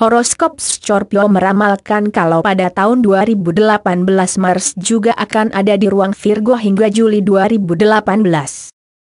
Horoskop Scorpio meramalkan kalau pada tahun 2018 Mars juga akan ada di ruang Virgo hingga Juli 2018.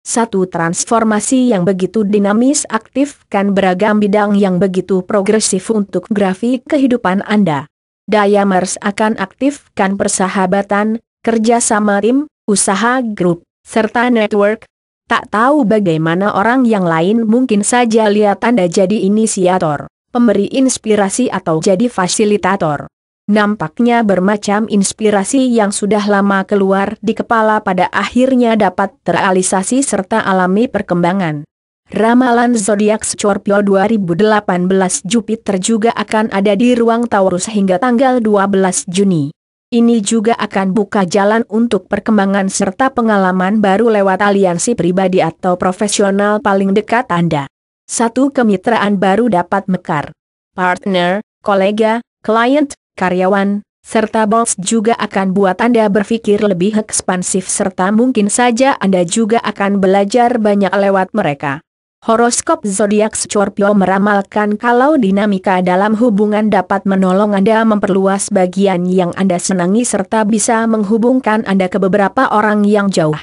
Satu transformasi yang begitu dinamis aktifkan beragam bidang yang begitu progresif untuk grafik kehidupan Anda. Daya Mars akan aktifkan persahabatan, kerja sama tim, usaha grup, serta network. Tak tahu bagaimana orang yang lain mungkin saja lihat Anda jadi inisiator pemberi inspirasi atau jadi fasilitator. Nampaknya bermacam inspirasi yang sudah lama keluar di kepala pada akhirnya dapat terrealisasi serta alami perkembangan. Ramalan zodiak Scorpio 2018 Jupiter juga akan ada di ruang Taurus hingga tanggal 12 Juni. Ini juga akan buka jalan untuk perkembangan serta pengalaman baru lewat aliansi pribadi atau profesional paling dekat Anda. Satu kemitraan baru dapat mekar. Partner, kolega, klien, karyawan, serta bos juga akan buat Anda berpikir lebih ekspansif serta mungkin saja Anda juga akan belajar banyak lewat mereka. Horoskop zodiak Scorpio meramalkan kalau dinamika dalam hubungan dapat menolong Anda memperluas bagian yang Anda senangi serta bisa menghubungkan Anda ke beberapa orang yang jauh.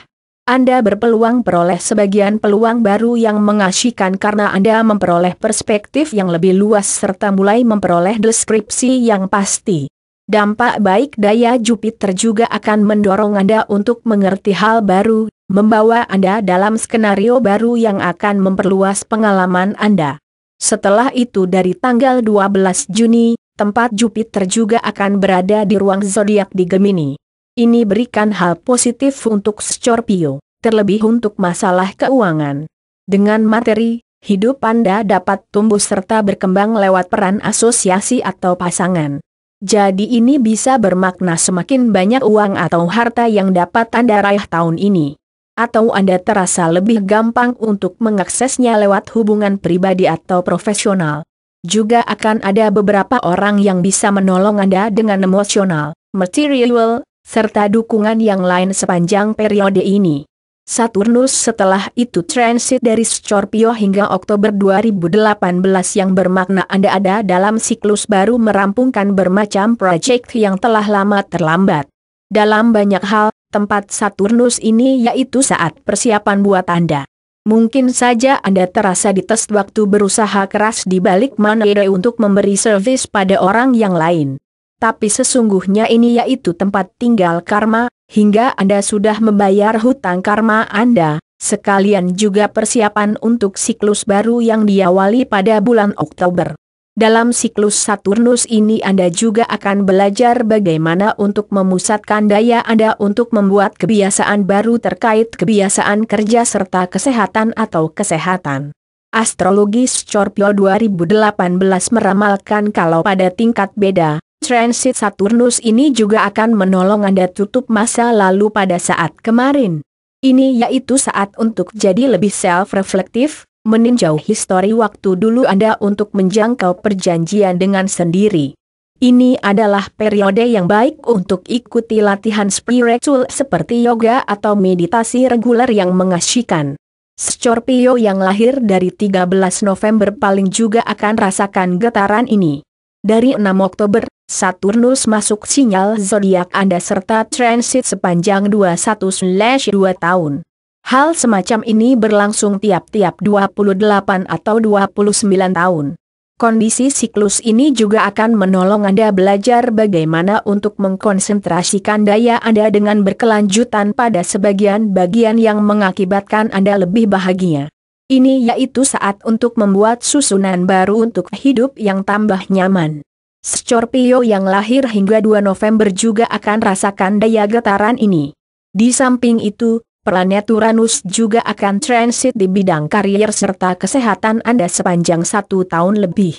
Anda berpeluang peroleh sebagian peluang baru yang mengasihkan karena Anda memperoleh perspektif yang lebih luas serta mulai memperoleh deskripsi yang pasti. Dampak baik daya Jupiter juga akan mendorong Anda untuk mengerti hal baru, membawa Anda dalam skenario baru yang akan memperluas pengalaman Anda. Setelah itu dari tanggal 12 Juni, tempat Jupiter juga akan berada di ruang zodiak di Gemini. Ini berikan hal positif untuk Scorpio, terlebih untuk masalah keuangan. Dengan materi, hidup Anda dapat tumbuh serta berkembang lewat peran asosiasi atau pasangan. Jadi ini bisa bermakna semakin banyak uang atau harta yang dapat Anda raih tahun ini. Atau Anda terasa lebih gampang untuk mengaksesnya lewat hubungan pribadi atau profesional. Juga akan ada beberapa orang yang bisa menolong Anda dengan emosional, material, serta dukungan yang lain sepanjang periode ini. Saturnus setelah itu transit dari Scorpio hingga Oktober 2018 yang bermakna Anda ada dalam siklus baru merampungkan bermacam proyek yang telah lama terlambat. Dalam banyak hal, tempat Saturnus ini yaitu saat persiapan buat Anda. Mungkin saja Anda terasa dites waktu berusaha keras di balik mana untuk memberi servis pada orang yang lain tapi sesungguhnya ini yaitu tempat tinggal karma, hingga Anda sudah membayar hutang karma Anda, sekalian juga persiapan untuk siklus baru yang diawali pada bulan Oktober. Dalam siklus Saturnus ini Anda juga akan belajar bagaimana untuk memusatkan daya Anda untuk membuat kebiasaan baru terkait kebiasaan kerja serta kesehatan atau kesehatan. Astrologi Scorpio 2018 meramalkan kalau pada tingkat beda, Transit Saturnus ini juga akan menolong Anda tutup masa lalu pada saat kemarin. Ini yaitu saat untuk jadi lebih self-reflektif, meninjau histori waktu dulu Anda untuk menjangkau perjanjian dengan sendiri. Ini adalah periode yang baik untuk ikuti latihan spiritual seperti yoga atau meditasi reguler yang mengasyikan. Scorpio yang lahir dari 13 November paling juga akan rasakan getaran ini. Dari 6 Oktober, Saturnus masuk sinyal zodiak Anda serta transit sepanjang 21-2 tahun. Hal semacam ini berlangsung tiap-tiap 28 atau 29 tahun. Kondisi siklus ini juga akan menolong Anda belajar bagaimana untuk mengkonsentrasikan daya Anda dengan berkelanjutan pada sebagian bagian yang mengakibatkan Anda lebih bahagia. Ini yaitu saat untuk membuat susunan baru untuk hidup yang tambah nyaman. Scorpio yang lahir hingga 2 November juga akan rasakan daya getaran ini. Di samping itu, planet Uranus juga akan transit di bidang karier serta kesehatan Anda sepanjang satu tahun lebih.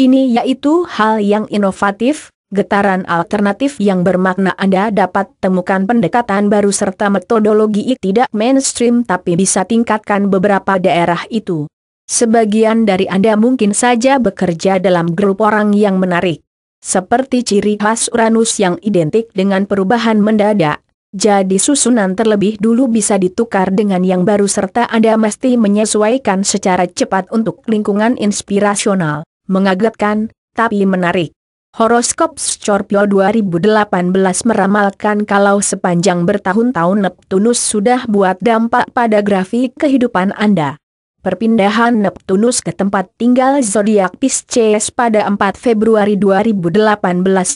Ini yaitu hal yang inovatif, getaran alternatif yang bermakna Anda dapat temukan pendekatan baru serta metodologi tidak mainstream tapi bisa tingkatkan beberapa daerah itu. Sebagian dari Anda mungkin saja bekerja dalam grup orang yang menarik. Seperti ciri khas Uranus yang identik dengan perubahan mendadak, jadi susunan terlebih dulu bisa ditukar dengan yang baru serta Anda mesti menyesuaikan secara cepat untuk lingkungan inspirasional, mengagetkan, tapi menarik. Horoskop Scorpio 2018 meramalkan kalau sepanjang bertahun-tahun Neptunus sudah buat dampak pada grafik kehidupan Anda. Perpindahan Neptunus ke tempat tinggal zodiak Pisces pada 4 Februari 2018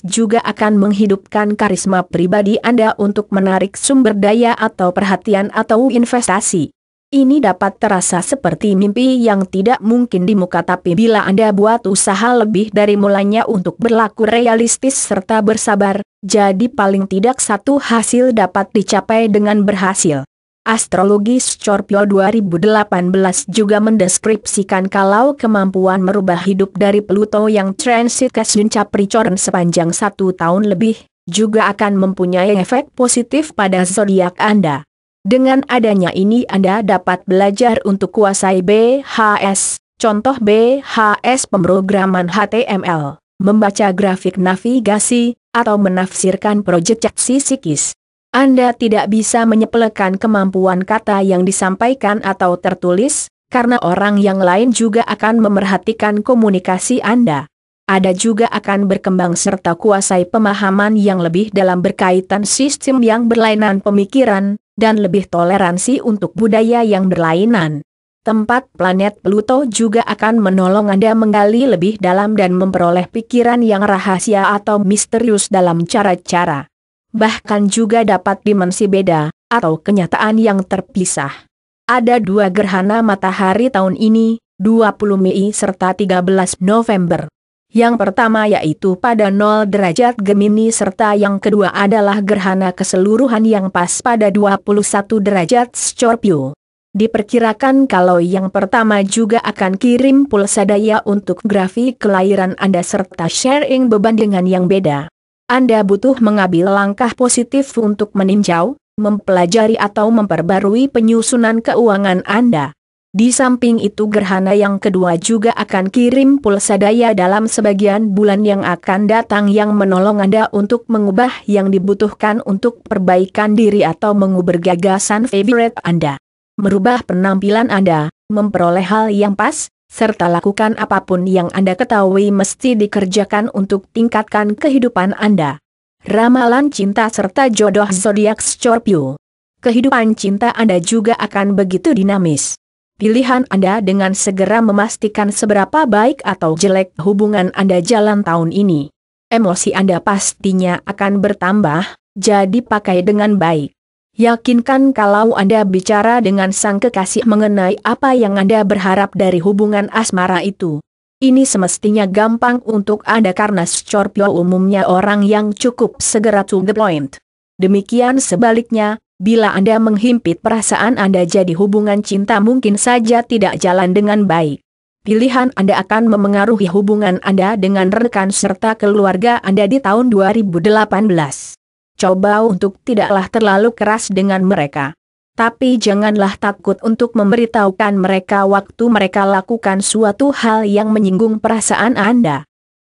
juga akan menghidupkan karisma pribadi Anda untuk menarik sumber daya atau perhatian atau investasi. Ini dapat terasa seperti mimpi yang tidak mungkin di muka tapi bila Anda buat usaha lebih dari mulanya untuk berlaku realistis serta bersabar, jadi paling tidak satu hasil dapat dicapai dengan berhasil. Astrologi Scorpio 2018 juga mendeskripsikan kalau kemampuan merubah hidup dari Pluto yang transit ke Sun Capricorn sepanjang satu tahun lebih, juga akan mempunyai efek positif pada zodiak Anda. Dengan adanya ini Anda dapat belajar untuk kuasai BHS, contoh BHS pemrograman HTML, membaca grafik navigasi, atau menafsirkan proyeksi psikis. Anda tidak bisa menyepelekan kemampuan kata yang disampaikan atau tertulis, karena orang yang lain juga akan memerhatikan komunikasi Anda. Ada juga akan berkembang serta kuasai pemahaman yang lebih dalam berkaitan sistem yang berlainan pemikiran, dan lebih toleransi untuk budaya yang berlainan. Tempat planet Pluto juga akan menolong Anda menggali lebih dalam dan memperoleh pikiran yang rahasia atau misterius dalam cara-cara. Bahkan juga dapat dimensi beda, atau kenyataan yang terpisah. Ada dua gerhana matahari tahun ini, 20 Mei serta 13 November. Yang pertama yaitu pada 0 derajat Gemini serta yang kedua adalah gerhana keseluruhan yang pas pada 21 derajat Scorpio. Diperkirakan kalau yang pertama juga akan kirim pulsa daya untuk grafik kelahiran Anda serta sharing beban dengan yang beda. Anda butuh mengambil langkah positif untuk meninjau, mempelajari atau memperbarui penyusunan keuangan Anda. Di samping itu gerhana yang kedua juga akan kirim pulsa daya dalam sebagian bulan yang akan datang yang menolong Anda untuk mengubah yang dibutuhkan untuk perbaikan diri atau mengubah gagasan favorite Anda. Merubah penampilan Anda, memperoleh hal yang pas, serta lakukan apa pun yang Anda ketahui mesti dikerjakan untuk tingkatkan kehidupan Anda. Ramalan cinta serta jodoh zodiak Scorpio. Kehidupan cinta Anda juga akan begitu dinamis pilihan Anda dengan segera memastikan seberapa baik atau jelek hubungan Anda jalan tahun ini. Emosi Anda pastinya akan bertambah, jadi pakai dengan baik. Yakinkan kalau Anda bicara dengan sang kekasih mengenai apa yang Anda berharap dari hubungan asmara itu. Ini semestinya gampang untuk Anda karena Scorpio umumnya orang yang cukup segera to the point. Demikian sebaliknya, Bila Anda menghimpit perasaan Anda jadi hubungan cinta mungkin saja tidak jalan dengan baik. Pilihan Anda akan memengaruhi hubungan Anda dengan rekan serta keluarga Anda di tahun 2018. Coba untuk tidaklah terlalu keras dengan mereka. Tapi janganlah takut untuk memberitahukan mereka waktu mereka lakukan suatu hal yang menyinggung perasaan Anda.